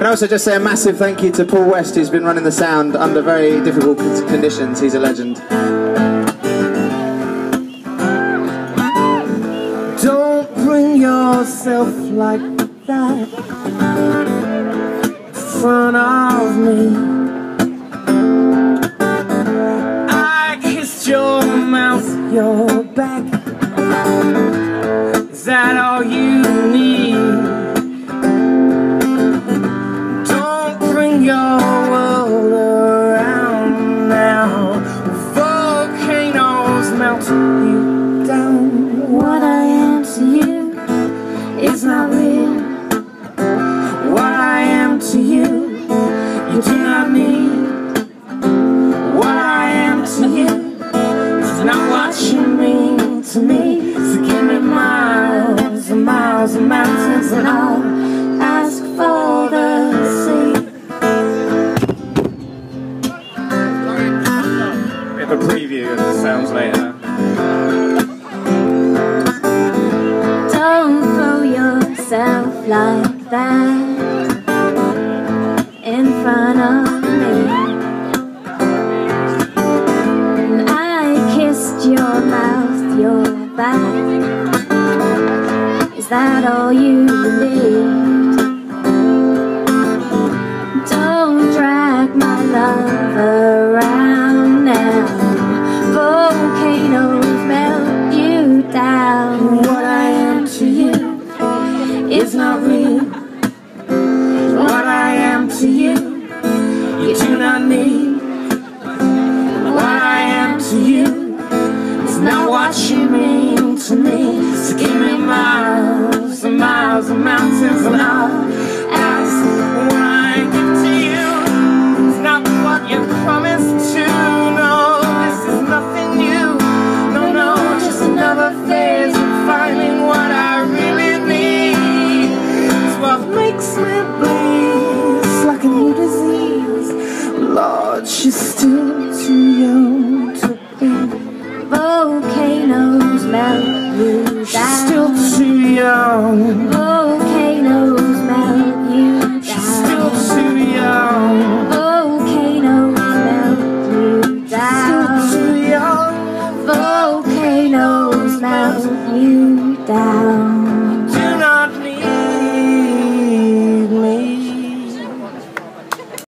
And also just say a massive thank you to Paul West, who's been running the sound under very difficult conditions. He's a legend. Don't bring yourself like that in front of me. I kissed your mouth, your back. Is that all you Melt you down. What I am to you is not real. What I am to you, you do not need. What I am to you is not what you mean to me. So give me miles and miles and mountains and I'll ask for the sea. A preview of the sounds later. Like that in front of me. And I kissed your mouth, your back. Is that all you need? Don't drag my love is not real. What I am to you, you do not need. What I am to you is not what you mean to me. So give me miles and miles of mountains she's still too young to be. Volcanoes melt you She's still too young.